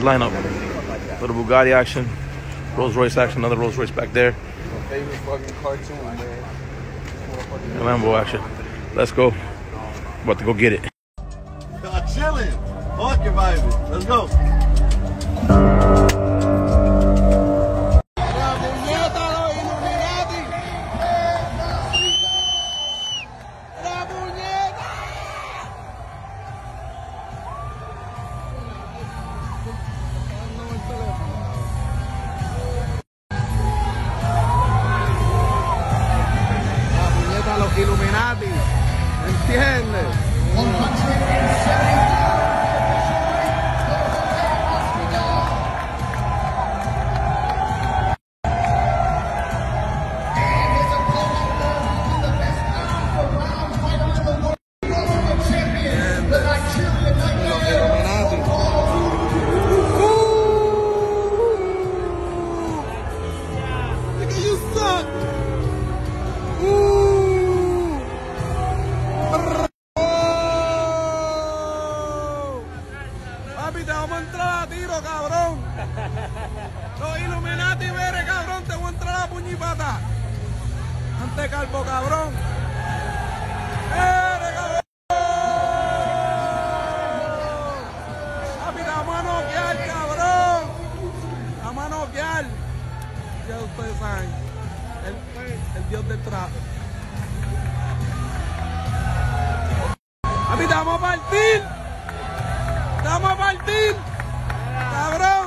Lineup. Little Bugatti action, Rolls Royce action, another Rolls Royce back there. Cartoon, man. Lambo action. Let's go. About to go get it. Chilling. Your vibing. Let's go. Illuminati. ¿Entiendes? Vamos a entrar a tiro, cabrón. Los Illuminati, vere, cabrón, te voy a entrar a puñipata. Ante calvo, cabrón. Vere, cabrón. Papi, te vamos a noquear, cabrón. Te vamos. Ya ustedes saben. El, dios del trap. Papi, te vamos a partir. ¡Vamos a partir! ¡Cabrón!